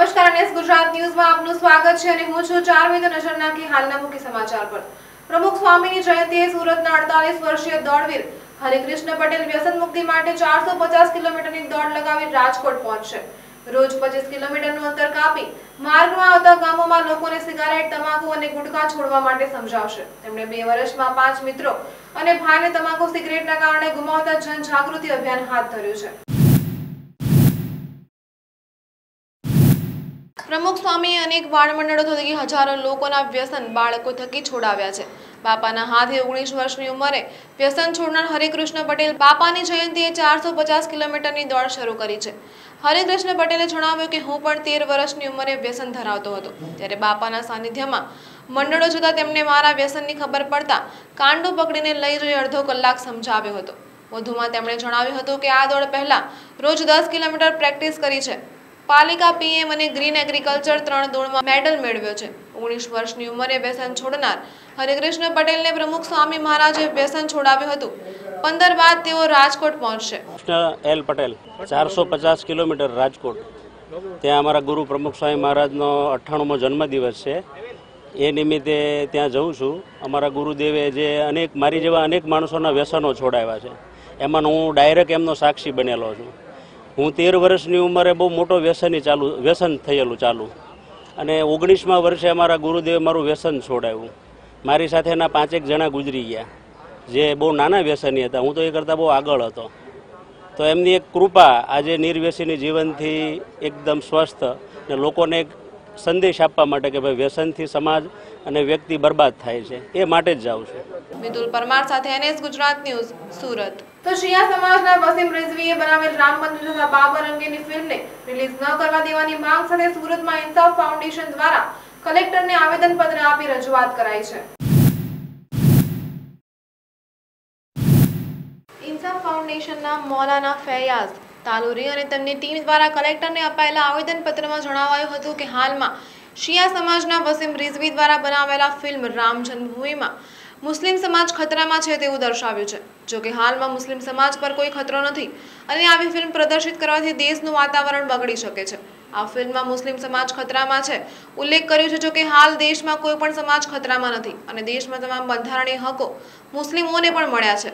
નમસ્કાર એનએસ ગુજરાત ન્યૂઝમાં આપનું સ્વાગત છે અને હું છું ચારમી તો નજર નાખી હાલના મુખ્ય સમાચાર પર. પ્રમુખ સ્વામીની જયંતિએ સુરતના અડતાલીસ વર્ષીય દોડવીર હરિકૃષ્ણ પટેલ વ્યસન મુક્તિ માટે ચારસો પચાસ કિલોમીટરની દોડ લગાવી રાજકોટ પહોંચશે. રોજ પચીસ કિલોમીટરનું અંતર કાપી માર્ગમાં આવતા ગામોમાં લોકોને સિગારેટ, તમાકુ અને ગુટખા છોડવા માટે સમજાવશે. તેમણે બે વર્ષમાં પાંચ મિત્રો અને ભાઈને તમાકુ, સિગરેટના કારણે ગુમાવતા જનજાગૃતિ અભિયાન હાથ ધર્યું છે. પ્રમુખ સ્વામીએ અનેક બાળમંડળો થકી હજારો લોકોના વ્યસન બાળકો થકી છોડાવ્યા છે. બાપાના હાથે ઓગણીસ વર્ષની ઉંમરે વ્યસન છોડનાર હરિકૃષ્ણ પટેલ બાપાની જયંતિએ ચારસો પચાસ કિલોમીટરની દોડ શરૂ કરી છે. હરિકૃષ્ણ પટેલે જણાવ્યું કે, હું પણ તેર વર્ષની ઉંમરે વ્યસન ધરાવતો હતો. ત્યારે બાપાના સાનિધ્યમાં મંડળો જતાં તેમને મારા વ્યસનની ખબર પડતા કાંડો પકડીને લઈ જઈ અડધો કલાક સમજાવ્યો હતો. વધુમાં તેમણે જણાવ્યું હતું કે, આ દોડ પહેલા રોજ દસ કિલોમીટર પ્રેક્ટિસ કરી છે. પાલિકા પીએમ અને ગ્રીન એગ્રીકલ્ચર ત્રણ દોડમાં મેડલ મેળવ્યો છે. ઓગણીસ વર્ષની ઉંમરે વ્યસન છોડનાર હરિકૃષ્ણ પટેલને પ્રમુખ સ્વામી મહારાજે વ્યસન છોડાવ્યું હતું. પંદર બાદ તેઓ રાજકોટ પહોંચશે. એલ પટેલ, ચારસો પચાસ કિલોમીટર રાજકોટ. ત્યાં અમારા ગુરુ પ્રમુખ સ્વામી મહારાજનો અઠ્ઠાણુંમો જન્મદિવસ છે. એ નિમિત્તે ત્યાં જઉં છું. અમારા ગુરુદેવે જે અનેક, મારી જેવા અનેક માણસોના વ્યસનો છોડાવ્યા છે. એમાં હું ડાયરેક્ટ એમનો સાક્ષી બનેલો છું. હું તેર વર્ષની ઉંમરે બહુ મોટો વ્યસની ચાલુ, વ્યસન થયેલું ચાલુ. અને ઓગણીસમાં વર્ષે અમારા ગુરુદેવે મારું વ્યસન છોડાવ્યું. મારી સાથેના પાંચેક જણા ગુજરી ગયા, જે બહુ નાના વ્યસની હતા. હું તો એ કરતાં બહુ આગળ હતો. તો એમની એક કૃપા આજે નિર્વ્યસની જીવનથી એકદમ સ્વસ્થ ને લોકોને એક સંદેશ આપવા માટે કે ભાઈ વ્યસનથી સમાજ અને વ્યક્તિ બરબાદ થાય છે. એ માટે જ જાઉં છું. મિતુલ પરમાર સાથે એનએસ ગુજરાત ન્યૂઝ, સુરત. તો શિયા સમાજના વસીમ રિઝવીએ બનાવેલ રામ મંદિર તથા બાબર અંગેની ફિલ્મને રિલીઝ ન કરવા દેવાની માંગ સાથે સુરતમાં ઇન્સાફ ફાઉન્ડેશન દ્વારા કલેક્ટરને આવેદનપત્ર આપી રજૂઆત કરાઈ છે. ઇન્સાફ ફાઉન્ડેશનના મૌલાના ફૈયાઝ તાલુરી અને તેમની ટીમ દ્વારા કલેક્ટરને અપાયેલા આવેદનપત્રમાં જણાવાયું હતું કે હાલમાં શિયા સમાજના વસીમ રિઝવી દ્વારા બનાવેલા ફિલ્મ રામ જન્મભૂમિમાં મુસ્લિમ સમાજ ખતરામાં છે તેવું દર્શાવ્યું છે. જો કે હાલમાં મુસ્લિમ સમાજ પર કોઈ ખતરો નથી અને આવી ફિલ્મ પ્રદર્શિત કરવાથી દેશનું વાતાવરણ બગડી શકે છે. આ ફિલ્મમાં મુસ્લિમ સમાજ ખતરામાં છે. ઉલ્લેખ કર્યો છે જો કે હાલ દેશમાં કોઈ પણ સમાજ ખતરામાં નથી અને દેશમાં તમામ બંધારણીય હકો મુસ્લિમોને પણ મળ્યા છે.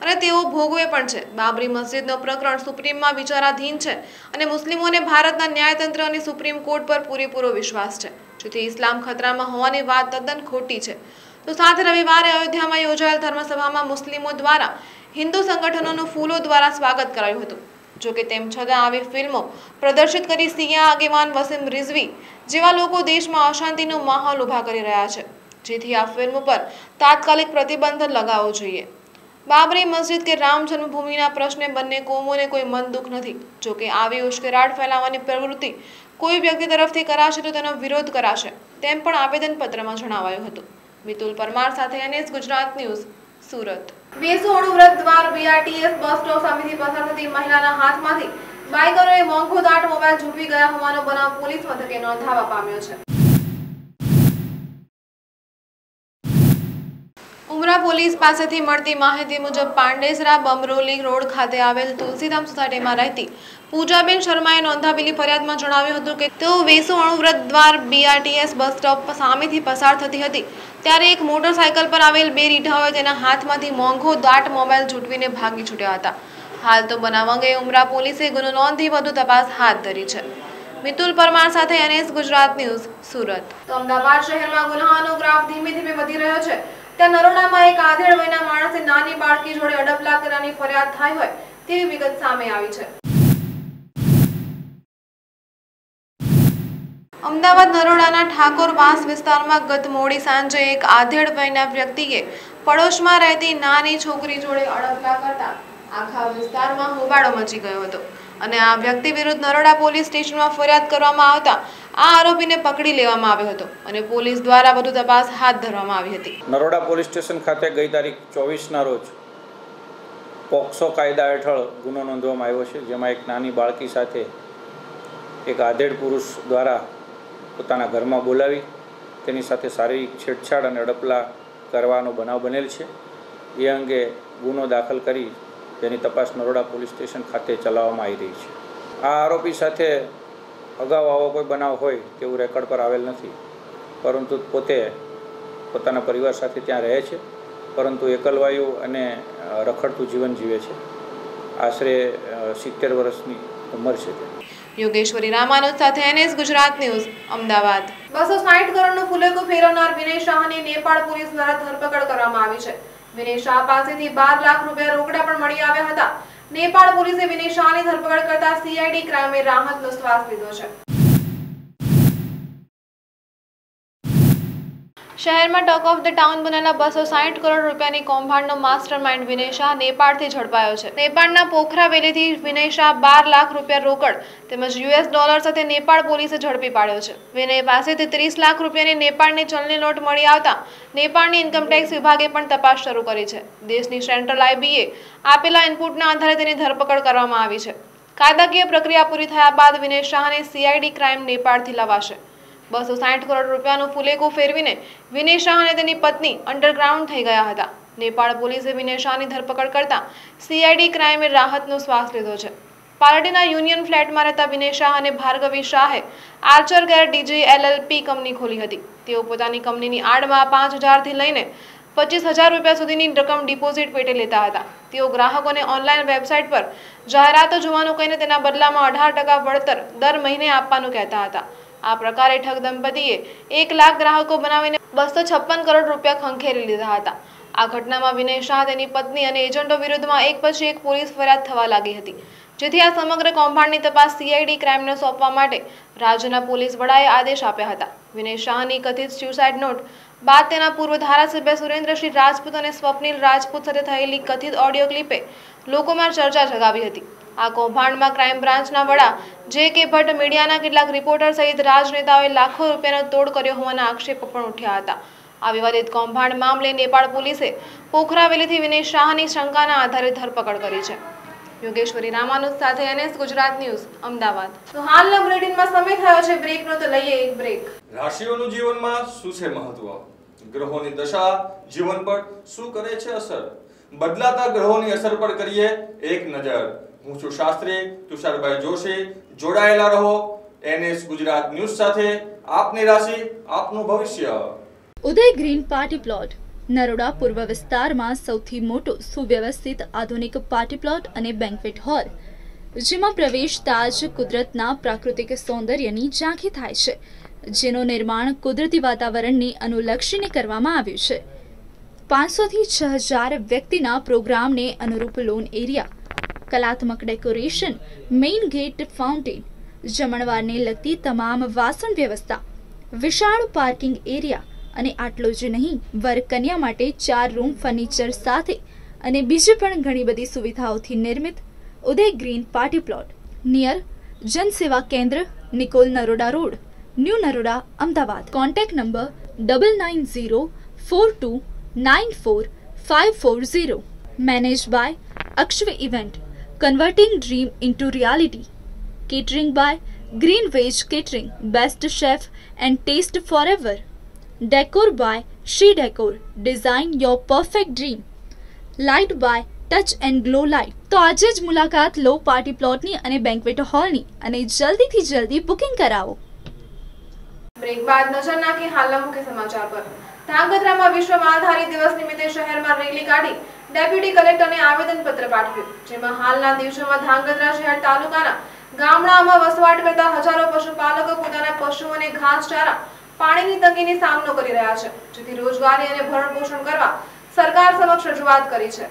અને તેઓ ભોગવે પણ છે. બાબરી મસ્જિદનો પ્રકરણ સુપ્રીમમાં વિચારાધીન છે અને મુસ્લિમોને ભારતના ન્યાયતંત્ર અને સુપ્રીમ કોર્ટ પર પૂરેપૂરો વિશ્વાસ છે. જેથી ઇસ્લામ ખતરામાં હોવાની વાત તદ્દન ખોટી છે. તો સાથે રવિવારે અયોધ્યામાં યોજાયેલ ધર્મસભામાં મુસ્લિમો દ્વારા હિન્દુ સંગઠનોનું ફૂલો દ્વારા સ્વાગત કરાયું હતું. જોકે તેમ છતાં આવી ફિલ્મો પ્રદર્શિત કરી સિયા આગેવાન વસીમ રિઝવી જેવા લોકો દેશમાં અશાંતિનો માહોલ ઊભા કરી રહ્યા છે. જેથી આ ફિલ્મ પર તાત્કાલિક પ્રતિબંધ લગાવવો જોઈએ. બાબરી મસ્જિદ કે રામ જન્મભૂમિના પ્રશ્ને બંને કોમોને કોઈ મન દુઃખ નથી. જોકે આવી ઉશ્કેરાટ ફેલાવવાની પ્રવૃત્તિ કોઈ વ્યક્તિ તરફથી કરાશે તો તેનો વિરોધ કરાશે, તેમ પણ આવેદનપત્રમાં જણાવાયું હતું. મિતુલ પરમાર સાથે એનએસ ગુજરાત ન્યૂઝ સુરત. વેસોણુ વ્રત દ્વાર બીઆરટીએસ બસ સ્ટોપ સામેથી પસાર થતી મહિલાના હાથમાંથી બાઇકરોએ મોંઘો દાટ મોબાઈલ ઝૂંટવી ગયા હોવાનો બનાવ પોલીસ મથકે નોંધાવા પામ્યો છે. ઉમરા પોલીસ પાસેથી મળતી માહિતી મુજબ પાંડેસરા બમરોલી રોડ ખાતે આવેલ તુલસીધામ સોસાયટીમાં રહેતી પૂજાબેન શર્માએ નોંધાવેલી ફરિયાદમાં જણાવ્યું હતું કે તેઓ વેસુ અણુવ્રત દ્વાર બીઆરટીએસ બસ સ્ટોપ સામેથી પસાર થતી હતી. ત્યારે એક મોટરસાયકલ પર આવેલ બે રીઢાઓએ તેના હાથમાંથી મોંઘો દાટ મોબાઈલ ઝૂંટવીને ભાગી છૂટ્યા હતા. હાલ તો બનાવ અંગે ઉમરા પોલીસે ગુનો નોંધી વધુ તપાસ હાથ ધરી છે. મિતુલ પરમાર સાથે એનએસ ગુજરાત ન્યૂઝ, સુરત. તો અમદાવાદ શહેરમાં ગુનાહનો ગ્રાફ ધીમે ધીમે વધી રહ્યો છે. ત્યાં નરોડામાં એક આધેડ વયના માણસે નાની બાળકી જોડે અડપલા કરવાની ફરિયાદ થઈ હોય તેવી વિગત સામે આવી છે. અમદાવાદ નરોડાના ઠાકોરવાસ વિસ્તારમાં ગત મોડી સાંજે એક આધેડ વયના વ્યક્તિએ પડોશમાં રહેતી નાની છોકરી જોડે અડપલા કરતા આખા વિસ્તારમાં હોબાળો મચી ગયો હતો અને આ વ્યક્તિ વિરુદ્ધ નરોડા પોલીસ સ્ટેશનમાં ફરિયાદ કરવામાં આવતા આ આરોપીને પકડી લેવામાં આવ્યો હતો અને પોલીસ દ્વારા વધુ તપાસ હાથ ધરવામાં આવી હતી. નરોડા પોલીસ સ્ટેશન ખાતે ગઈ તારીખ ચોવીસના રોજ પોક્સો કાયદા હેઠળ ગુનો નોંધવામાં આવ્યો છે, જેમાં એક નાની બાળકી સાથે એક આધેડ પુરુષ દ્વારા પોતાના ઘરમાં બોલાવી, તેની સાથે શારીરિક છેડછાડ અને અડપલા કરવાનો બનાવ બનેલ છે. એ અંગે ગુનો દાખલ કરી તેની તપાસ નરોડા પોલીસ સ્ટેશન ખાતે ચલાવવામાં આવી રહી છે. આ આરોપી સાથે અગાઉ આવો કોઈ બનાવ હોય તેવું રેકોર્ડ પર આવેલ નથી. પરંતુ પોતે પોતાના પરિવાર સાથે ત્યાં રહે છે. પરંતુ એકલવાયુ અને રખડતું જીવન જીવે છે. આશરે સિત્તેર વર્ષની ઉંમર છે તેની યોગેશ્વરી રામાનુજ સાથે એનએસ ગુજરાત ન્યૂઝ, અમદાવાદ. બસો સાઠ કરોડનું ફુલેકો ફેરવનાર વિનય શાહની નેપાળ પોલીસ દ્વારા ધરપકડ કરવામાં આવી છે. વિનય શાહ પાસેથી બાર લાખ રૂપિયા રોકડા પણ મળી આવ્યા હતા. નેપાળ પોલીસે વિનય શાહની ધરપકડ કરતા સીઆઈડી ક્રાઇમે રાહતનો શ્વાસ લીધો છે. શહેરમાં ટોક ઓફ ધ ટાઉન બનેલા બસો સાઠ કરોડ રૂપિયાની કૌભાંડનો માસ્ટર માઇન્ડ વિનય શાહ નેપાળથી ઝડપાયો છે. નેપાળના પોખરા વેલીથી વિનય શાહ બાર લાખ રૂપિયા રોકડ તેમજ યુએસ ડોલર સાથે નેપાળ પોલીસે ઝડપી પાડ્યો છે. વિનય પાસેથી ત્રીસ લાખ રૂપિયાની નેપાળની ચલણી નોટ મળી આવતા નેપાળની ઇન્કમટેક્સ વિભાગે પણ તપાસ શરૂ કરી છે. દેશની સેન્ટ્રલ આઈબીએ આપેલા ઇનપુટના આધારે તેની ધરપકડ કરવામાં આવી છે. કાયદાકીય પ્રક્રિયા પૂરી થયા બાદ વિનય શાહને સીઆઈડી ક્રાઇમ નેપાળથી લવાશે. બસો સાઠ કરોડ રૂપિયાનું ફુલેકું ફેરવીને વિનય શાહ અને તેની પત્ની અંડરગ્રાઉન્ડ થઈ ગયા હતા. નેપાળ પોલીસે વિનય શાહની ધરપકડ કરતા સીઆઈડી ક્રાઇમે રાહતનો શ્વાસ લીધો છે. પાલડીના યુનિયન ફ્લેટમાં રહેતા વિનય શાહ અને ભાર્ગવી શાહે આર્ચર ગેર ડીજી એલએલપી કંપની ખોલી હતી. તેઓ પોતાની કંપનીની આડમાં પાંચ હજારથી લઈને પચીસ હજાર રૂપિયા સુધીની રકમ ડિપોઝિટ પેટે લેતા હતા. તેઓ ગ્રાહકોને ઓનલાઈન વેબસાઇટ પર જાહેરાતો જોવાનું કહીને તેના બદલામાં અઢાર ટકા વળતર દર મહિને આપવાનું કહેતા હતા. આ પ્રકારે ઠગ દંપતીએ એક લાખ ગ્રાહકો બનાવીને બસો છપ્પન કરોડ રૂપિયા ખંખેરી લીધા હતા. આ ઘટનામાં વિનય શાહ, તેની પત્ની અને એજન્ટો વિરુદ્ધમાં એક પછી એક પોલીસ ફરિયાદ થવા લાગી હતી. જેથી આ સમગ્ર કૌભાંડની તપાસ સીઆઈડી ક્રાઇમને સોંપવા માટે રાજ્યના પોલીસ વડાએ આદેશ આપ્યા હતા. વિનય શાહની કથિત સ્યુસાઇડ નોટ બાદ તેના પૂર્વ ધારાસભ્ય સુરેન્દ્રસિંહ રાજપૂત અને સ્વપ્નિલ રાજપૂત સાથે થયેલી કથિત ઓડિયો ક્લિપે લોકોમાં ચર્ચા જગાવી હતી. આ કૌભાંડમાં ક્રાઇમ બ્રાન્ચના વડા જે કે ભટ્ટ મીડિયાના કેટલાક રિપોર્ટર સહિત રાજનેતાઓએ લાખો રૂપિયાનો તોડ કર્યો હોવાના આક્ષેપો પણ ઉઠ્યા હતા. આ વિવાદિત કૌભાંડ મામલે નેપાળ પોલીસે પોખરાવેલીથી વિનય શાહની શંકાના આધારે ધરપકડ કરી છે. યોગેશ્વરી રામાનુજ સાથે એનએસ ગુજરાત ન્યૂઝ, અમદાવાદ. તો હાલના બુલેટિનમાં સમય થયો છે બ્રેકનો, તો લઈએ એક બ્રેક. રાશિઓનું જીવનમાં શું છે મહત્વ? ગ્રહોની દશા, જીવન પર શું કરે છે અસર? બદલાતા ગ્રહોની અસર પર કરીએ એક નજર. હું છું શાસ્ત્રી તુષારભાઈ જોશી. જોડાયેલા રહો. એનએસ ગુજરાત ન્યૂઝ સાથે આપની રાશિ, આપનું ભવિષ્ય. Uday green party plot. Naroda પૂર્વ વિસ્તારમાં સૌથી મોટો સુવ્યવસ્થિત આધુનિક પાર્ટી પ્લોટ અને બેન્ક્વેટ હોલ જેમાં પ્રવેશતા જ કુદરતના પ્રાકૃતિક સૌંદર્યની ઝાંખી થાય છે. જેનું નિર્માણ કુદરતી વાતાવરણને અનુલક્ષીને કરવામાં આવ્યું છે. પાંચસોથી છ હજાર વ્યક્તિના પ્રોગ્રામને અનુરૂપ લોન એરિયા કલાત્મક ડેકોરેશન, મેઇન ગેટ ફાઉન્ટેન. જમણવારને લગતી તમામ વાસણ વ્યવસ્થા, વિશાળ પાર્કિંગ એરિયા અને આટલો જ નહીં વર કન્યા માટે ચાર રૂમ ફર્નિચર સાથે અને બીજી પણ ઘણી બધી સુવિધાઓથી નિર્મિત Uday green party plot. Near જનસેવા કેન્દ્ર, Nikol Naroda road, new Naroda, Ahmedabad. Contact number double nine zero four two nine four five four zero manage by Akshav event converting dream into reality catering by Green Veg Catering, Best Chef and Taste Forever. Decor by She Decor, Design Your Perfect Dream. Light by Touch and Glow Light. તો આજે જ મુલાકાત લો party પ્લોટની અને banquet હોલની અને જલ્દીથી જલ્દી booking કરાવો બ્રેક બાદ નજર નાખી હાલના મુખ્ય સમાચાર પર ધાંગધ્રામાં વિશ્વ માલધારી દિવસ નિમિત્તે શહેરમાં રેલી કાઢી ડેપ્યુટી કલેક્ટરને આવેદનપત્ર પાઠવ્યું, જેમાં હાલના દિવસોમાં ધાંગધ્રા શહેર તાલુકાના ગામડાઓમાં વસવાટ કરતા હજારો પશુપાલકો પોતાના પશુઓને ઘાસચારા પાણીની તંગીની સામનો કરી રહ્યા છે, જેથી રોજગારી અને ભરણ પોષણ કરવા સરકાર સમક્ષ રજૂઆત કરી છે.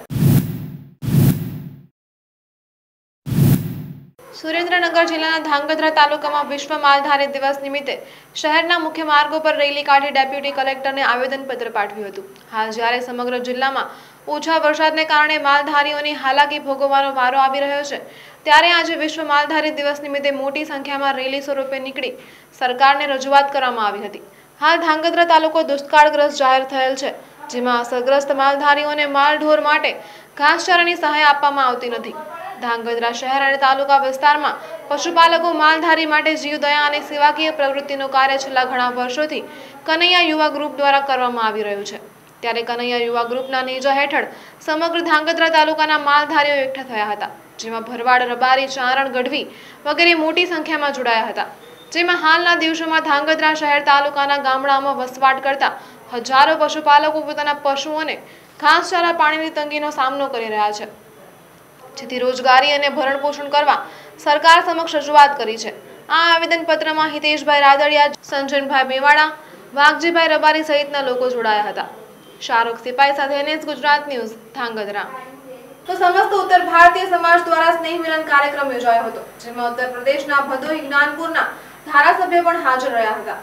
સુરેન્દ્રનગર જિલ્લાના ધાંગધ્રા તાલુકામાં વિશ્વ માલધારી દિવસ નિમિત્તે શહેરના મુખ્ય માર્ગો પર રેલી કાઢી ડેપ્યુટી કલેક્ટરને આવેદનપત્ર પાઠવ્યું હતું. હાલ જ્યારે સમગ્ર જિલ્લામાં ઓછા વરસાદને કારણે માલધારીઓની હાલાકી ભોગવવાનો વારો આવી રહ્યો છે. ત્યારે આજે વિશ્વ માલધારી દિવસ નિમિત્તે મોટી સંખ્યામાં રેલી સ્વરૂપે નીકળી સરકારને રજૂઆત કરવામાં આવી હતી. હાલ ધાંગધ્રા તાલુકો દુષ્કાળગ્રસ્ત જાહેર થયેલ છે, જેમાં અસરગ્રસ્ત માલધારીઓને માલઢોર માટે ઘાસચારાની સહાય આપવામાં આવતી નથી. ધાંગધ્રા શહેર અને તાલુકા વિસ્તારમાં પશુપાલકો માલધારી માટે જીવદયા અને સેવાકીય પ્રવૃત્તિનું કાર્ય છેલ્લા ઘણા વર્ષોથી કનૈયા યુવા ગ્રુપ દ્વારા કરવામાં આવી રહ્યું છે. ત્યારે કનૈયા યુવા ગ્રુપના નેજા હેઠળ સમગ્ર ધાંગધ્રા તાલુકાના માલધારીઓ એકઠા થયા હતા, જેમાં ભરવાડ, રબારી, ચારણ, ગઢવી વગેરે મોટી સંખ્યામાં જોડાયા હતા. જેમાં હાલના દિવસોમાં ધાંગધ્રા શહેર તાલુકાના ગામડાઓમાં વસવાટ કરતા હજારો પશુપાલકો પોતાના પશુઓને ઘાસચારા પાણીની તંગીનો સામનો કરી રહ્યા છે. જેથી રોજગારી અને ભરણપોષણ કરવા સરકાર સમક્ષ રજૂઆત કરી છે. આ આવેદનપત્રમાં હિતેશભાઈ રાદડિયા, સંજનભાઈ મેવાડા, વાઘજીભાઈ રબારી સહિતના લોકો જોડાયા હતા. શાહરૂખ સિપાઈ સાથે ગુજરાત ન્યૂઝ, ધાંગધ્રા. તો સમસ્ત ઉત્તર ભારતીય સમાજ દ્વારા સ્નેહ મિલન કાર્યક્રમ યોજાયો હતો, જેમાં ઉત્તર પ્રદેશના ભદોહી જ્ઞાનપુરના ધારાસભ્ય પણ હાજર રહ્યા હતા.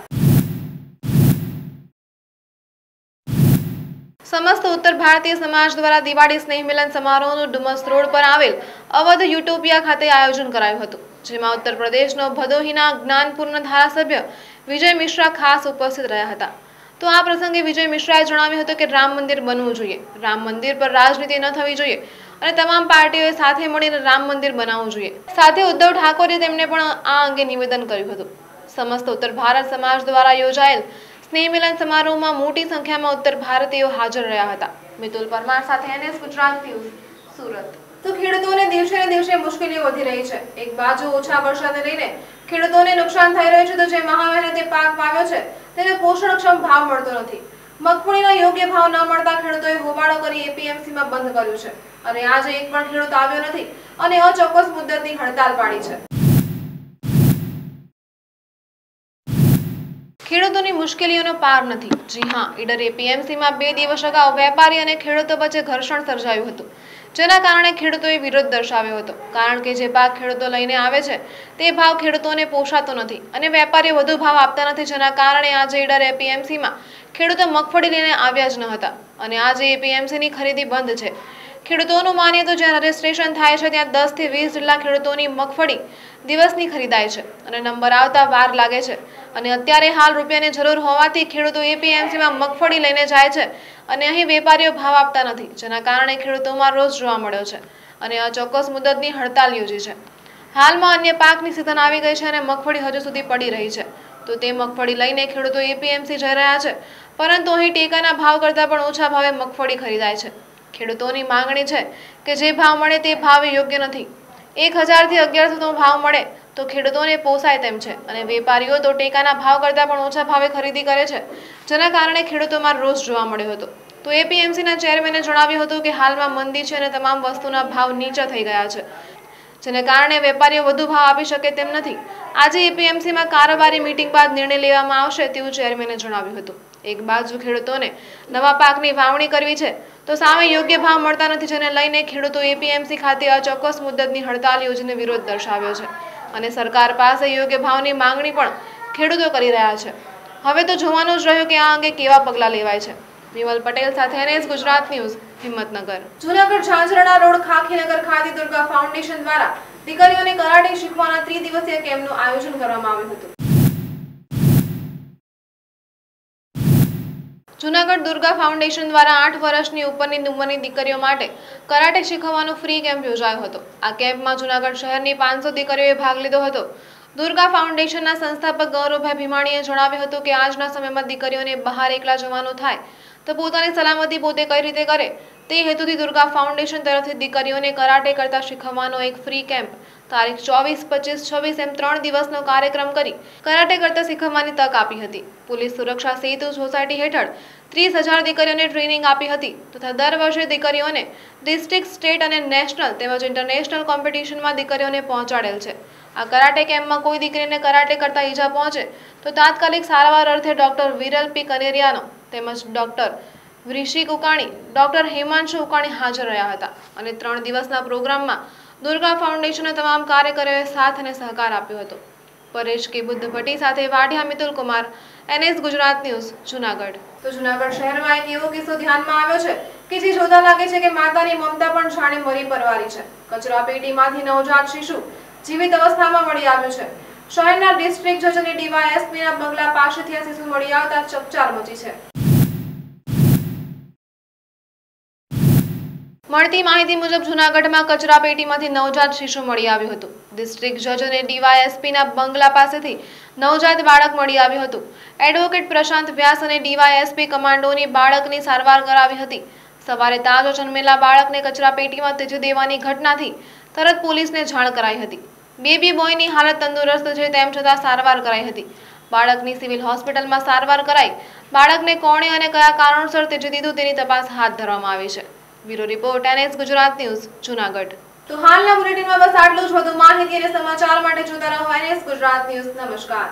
સમસ્ત ઉત્તર ભારતીય સમાજ દ્વારા દિવાળી સ્નેહ મિલન સમારોહનું ડુમસ રોડ પર આવેલ અવધ યુટોપિયા ખાતે આયોજન કરાયું હતું, જેમાં ઉત્તર પ્રદેશનો ભદોહીના જ્ઞાનપુરના ધારાસભ્ય વિજય મિશ્રા ખાસ ઉપસ્થિત રહ્યા હતા. તો આ પ્રસંગે વિજય મિશ્રાએ જણાવ્યું હતું કે રામ મંદિર બનવું જોઈએ. રામ મંદિર પર રાજનીતિ ન થવી જોઈએ અને તમામ પાર્ટીઓએ સાથે મળીને રામ મંદિર બનાવવું જોઈએ. સાથે ઉદ્ધવ ઠાકોરે તેમને પણ આ અંગે નિવેદન કર્યું હતું. સમસ્ત ઉત્તર ભારત સમાજ દ્વારા યોજાયેલ સ્નેહ મિલન સમારોહમાં મોટી સંખ્યામાં ઉત્તર ભારતીયો હાજર રહ્યા હતા. મિતુલ પરમાર સાથે એનએસ ગુજરાત ન્યૂઝ, સુરત. તો ખેડૂતોને દિવસે ને દિવસે મુશ્કેલીઓ વધી રહી છે. એક બાજુ ઓછા વરસાદને લઈને ખેડૂતોને નુકસાન થઈ રહ્યું છે તો જે મહામહેનતે પાક વાવ્યો છે, તેને પોષણક્ષમ ભાવ મળતો નથી. મગફળીનો યોગ્ય ભાવ ન મળતા ખેડૂતોએ હોબાળો કરી એપીએમસીમાં બંધ કર્યું છે. અને આજે એક પણ ખેડૂત આવ્યો નથી અને અચોક્કસ મુદ્દતની હડતાલ પાડી છે. ખેડૂતોની મુશ્કેલીઓનો પાર નથી. જી હા, ઈડર એપીએમસીમાં બે દિવસ અગાઉ વેપારી અને ખેડૂતો વચ્ચે ઘર્ષણ સર્જાયું હતું. જેના કારણે ખેડૂતોએ વિરોધ દર્શાવ્યો હતો. કારણ કે જે પાક ખેડૂતો લઈને આવે છે, તે ભાવ ખેડૂતોને પોષાતો નથી અને વેપારીઓ વધુ ભાવ આપતા નથી, જેના કારણે આજે ઈડર એપીએમસીમાં ખેડૂતો મગફળી લઈને આવ્યા જ ન હતા. અને આજે એપીએમસીની ખરીદી બંધ છે. ખેડૂતોનું માનીએ તો જ્યાં રજીસ્ટ્રેશન થાય છે ત્યાં દસથી વીસ જેટલા ખેડૂતોની મગફળી દિવસની ખરીદાય છે અને નંબર આવતા વાર લાગે છે. અને અત્યારે હાલ રૂપિયાની જરૂર હોવાથી ખેડૂતો એપીએમસીમાં મગફળી લઈને જાય છે અને અહીં વેપારીઓ ભાવ આપતા નથી, જેના કારણે ખેડૂતોમાં રોષ જોવા મળ્યો છે અને અચોક્કસ મુદતની હડતાલ યોજી છે. હાલમાં અન્ય પાકની સિઝન આવી ગઈ છે અને મગફળી હજુ સુધી પડી રહી છે. તો તે મગફળી લઈને ખેડૂતો એપીએમસી જઈ રહ્યા છે, પરંતુ અહીં ટેકાના ભાવ કરતાં પણ ઓછા ભાવે મગફળી ખરીદાય છે. ખેડૂતોની માંગણી છે કે જે ભાવ મળે તે ભાવ યોગ્ય નથી. એક હજારથી અગિયારસોનો ભાવ મળે તો ખેડૂતોને પોસાય તેમ છે અને વેપારીઓ તો ટેકાના ભાવ કરતાં પણ ઓછા ભાવે ખરીદી કરે છે. જેના કારણે ખેડૂતોમાં રોષ જોવા મળ્યો હતો. તો એપીએમસીના ચેરમેને જણાવ્યું હતું કે હાલમાં મંદી છે અને તમામ વસ્તુના ભાવ નીચા થઈ ગયા છે. જેને કારણે વેપારીઓ વધુ ભાવ આપી શકે તેમ નથી. આજે એપીએમસીમાં કારોબારી મીટિંગ બાદ નિર્ણય લેવામાં આવશે તેવું ચેરમેને જણાવ્યું હતું. એક બાજુ ખેડૂતોને નવા પાકની વાવણી કરવી છે, તો સામે યોગ્ય ભાવ મળતા નથી જેને લઈને ખેડૂતો એપીએમસી ખાતે અચોક્કસ મુદ્દતની હડતાલ યોજીને વિરોધ દર્શાવ્યો છે અને સરકાર પાસે યોગ્ય ભાવની માંગણી પણ ખેડૂતો કરી રહ્યા છે. હવે તો જોવાનું જ રહ્યું કે આ અંગે કેવા પગલાં લેવાય છે. વિમલ પટેલ સાથે NS Gujarat news, Himmatnagar. Junagadh Zanzarda road, Khakhinagar khadi Durga foundation દ્વારા દીકરીઓને કરાટે શીખવાના ત્રિદિવસીય કેમ્પનું આયોજન કરવામાં આવ્યું હતું. જૂનાગઢ દુર્ગા ફાઉન્ડેશન દ્વારા આઠ વર્ષની ઉપરની ઉંમરની દીકરીઓ માટે કરાટે શીખવવાનો ફ્રી કેમ્પ યોજાયો હતો. આ કેમ્પમાં જૂનાગઢ શહેરની પાંચસો દીકરીઓએ ભાગ લીધો હતો. દુર્ગા ફાઉન્ડેશનના સંસ્થાપક ગૌરવભાઈ ભીમાણીએ જણાવ્યું હતું કે આજના સમયમાં દીકરીઓને બહાર એકલા જવાનું થાય. તો પોતાની સલામતી પોતે કઈ રીતે કરે? તે હેતુથી દુર્ગા ફાઉન્ડેશન તરફથી દીકરીઓને કરાટે કરતા શીખવવાનો એક ફ્રી કેમ્પ તારીખ ચોવીસ, પચીસ, છવ્વીસ એમ ત્રણ દિવસનો કાર્યક્રમ કરી કરાટે કરતા શીખવવાની તક આપી હતી. પોલીસ સુરક્ષા સેતુ સોસાયટી હેઠળ ત્રીસ હજાર દીકરીઓને ટ્રેનિંગ આપી હતી તથા દર વર્ષે દીકરીઓને ડિસ્ટ્રિક્ટ, સ્ટેટ અને નેશનલ તેમજ ઇન્ટરનેશનલ કોમ્પિટિશનમાં દીકરીઓને પહોંચાડેલ છે. આ કરાટે કેમ્પમાં કોઈ દીકરીને કરાટે કરતા ઈજા પહોંચે તો તાત્કાલિક સારવાર અર્થે ડોક્ટર વિરલ પી કનેરિયાનો તેમજ ડોક્ટર વૃષિક ઉકાણી, ડોક્ટર હેમાંશુ ઉકાણી હાજર રહ્યા હતા અને ત્રણ દિવસના પ્રોગ્રામમાં દુર્ગા ફાઉન્ડેશનના તમામ કાર્યકરોએ સાથ અને સહકાર આપ્યો હતો. પરેશ કે બુદ્ધ ભટ્ટી સાથે વાઢિયા મિતુલ કુમાર, એનએસ ગુજરાત ન્યૂઝ, જુનાગઢ. તો જુનાગઢ શહેરમાં એક એવો કિસ્સો ધ્યાનમાં આવ્યો છે કે જે જોતા લાગે છે કે માતાની મમતા પણ જાણે મરી પરવારી છે. કચરા પેટીમાંથી નવજાત શિશુ જીવિત અવસ્થામાં મળી આવ્યું છે. શહેરના ડિસ્ટ્રિક્ટ જજ અને ડીવાયએસપીના બંગલા પાસેથી આ શિશુ મળી આવતા ચકચાર મચી છે. મળતી માહિતી મુજબ જૂનાગઢમાં કચરા પેટીમાંથી નવજાત શિશુ મળી આવ્યું હતું. ડિસ્ટ્રિક્ટ જજ અને ડીવાયએસપીના બંગલા પાસેથી નવજાત બાળક મળી આવ્યું હતું. એડવોકેટ પ્રશાંત વ્યાસ અને ડીવાયએસપી કમાન્ડોની બાળકની સારવાર કરાવી હતી. સવારે તાજો જન્મેલા બાળકને કચરા પેટીમાં ત્યજી દેવાની ઘટનાથી તરત પોલીસને જાણ કરાઈ હતી. બેબી બોયની હાલત તંદુરસ્ત છે તેમ છતાં સારવાર કરાઈ હતી. બાળકની સિવિલ હોસ્પિટલમાં સારવાર કરાઈ. બાળકને કોણે અને કયા કારણોસર તેજી દીધું તેની તપાસ હાથ ધરવામાં આવી છે. Bureau report NS Gujarat news, Junagadh. તો હાલના બુલેટિનમાં બસ આટલું જ. વધુ માહિતી અને સમાચાર માટે જોતા રહો એનએસ ગુજરાત ન્યૂઝ. નમસ્કાર.